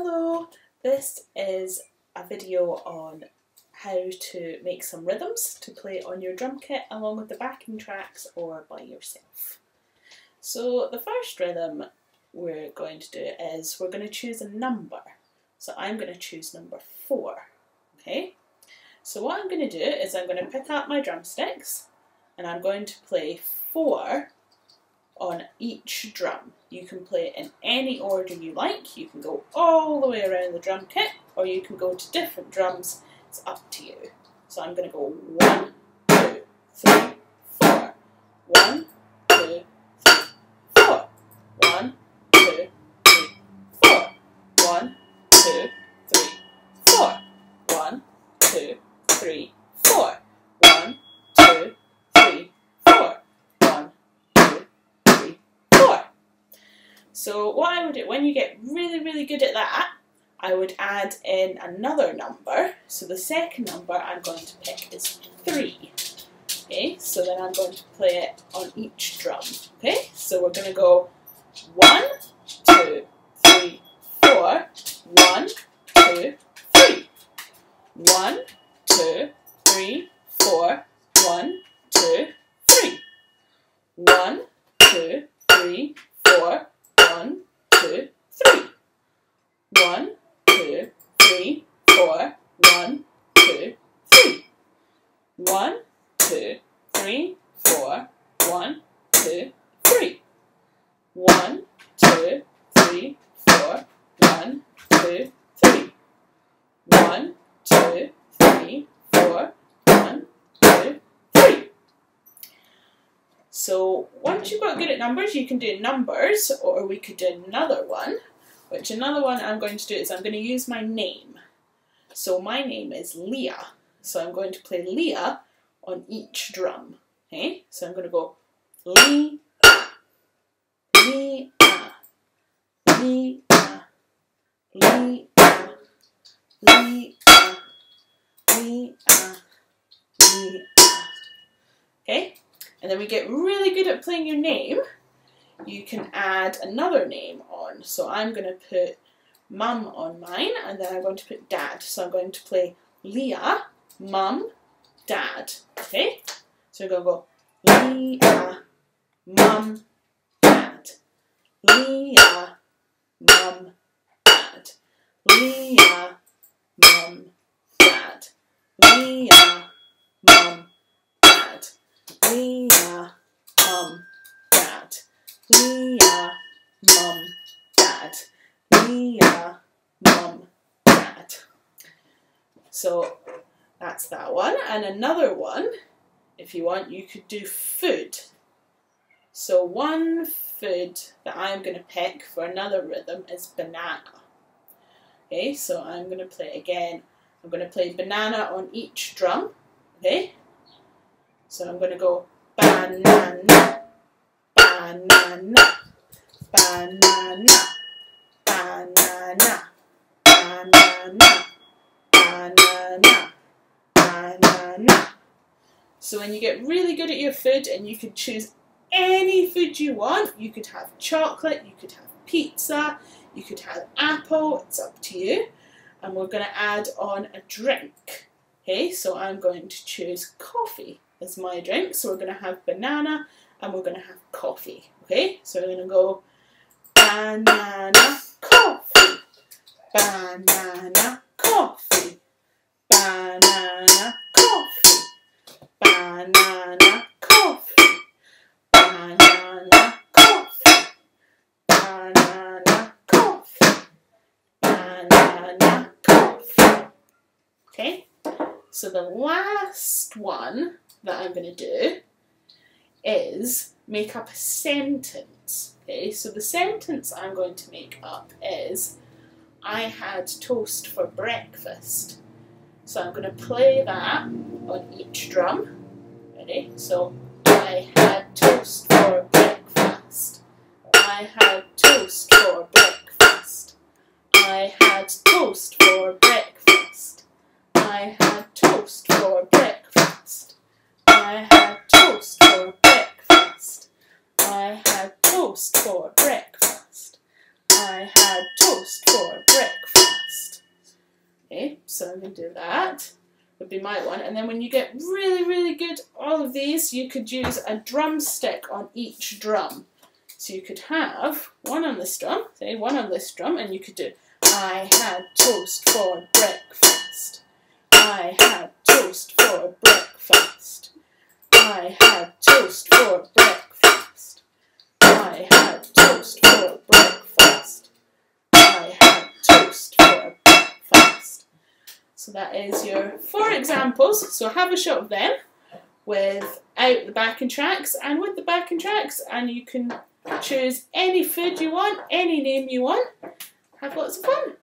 Hello, this is a video on how to make some rhythms to play on your drum kit along with the backing tracks or by yourself. So the first rhythm we're going to do is we're going to choose a number. So I'm going to choose number four. Okay. So what I'm going to do is I'm going to pick up my drumsticks and I'm going to play four on each drum. You can play in any order you like. You can go all the way around the drum kit or you can go to different drums. It's up to you. So I'm going to go one, two, three, four. One, two, three, four. One, two, three, four. One, two, three, four. One, two, three, So what I would do, when you get really, really good at that, I would add in another number. So the second number I'm going to pick is three. Okay, so then I'm going to play it on each drum. Okay, so we're going to go one, two, three, four. One, two, three. One, two, three, four. One, two, three. One, two, three, four. One, two, three. One, two, three, four. One, two, three. One, two, three, four. One, two, three. One, two, three, four. One, two, three. One, two, three, four. One, two, three. So once you've got good at numbers, you can do numbers, or we could do another one, which another one I'm going to do is I'm going to use my name. So my name is Leah. So I'm going to play Leah on each drum. Okay, so I'm going to go Lee, Lee, Lee, Lee, Lee, Lee, Lee. Okay, and then we get really good at playing your name. You can add another name So I'm going to put mum on mine, and then I'm going to put dad. So I'm going to play Leah, mum, dad. Okay, so we're going to go Leah, mum, dad. Leah, mum, dad. Leah, mum, dad. Leah, mum, dad. Leah, mum, dad. Leah, mum, dad. Leah, mum, dad. So that's that one. And another one, if you want, you could do food. So one food that I'm going to pick for another rhythm is banana. Okay, so I'm going to play again. I'm going to play banana on each drum. Okay, so I'm going to go banana, banana, banana, banana, banana, banana, banana. So when you get really good at your food and you can choose any food you want, you could have chocolate, you could have pizza, you could have apple, it's up to you. And we're going to add on a drink. Okay, so I'm going to choose coffee as my drink. So we're going to have banana and we're going to have coffee. Okay, so we're going to go banana banana coffee, banana coffee, banana coffee, banana coffee, banana coffee, banana coffee. Okay, so the last one that I'm going to do is make up a sentence. Okay, so the sentence I'm going to make up is I had toast for breakfast. So I'm going to play that on each drum. Ready? So I had toast for breakfast. I had toast for breakfast. I had toast for breakfast. I had toast for breakfast. I had toast for breakfast. I had toast for breakfast. I had toast for breakfast. Okay, so I'm going to do that. Would be my one. And then when you get really, really good all of these, you could use a drumstick on each drum. So you could have one on this drum, say one on this drum, and you could do I had toast for breakfast. I had toast for breakfast. I had toast for breakfast. I had toast for breakfast. I had toast for breakfast. So that is your four examples. So have a shot of them without the backing tracks and with the backing tracks and you can choose any food you want, any name you want. Have lots of fun.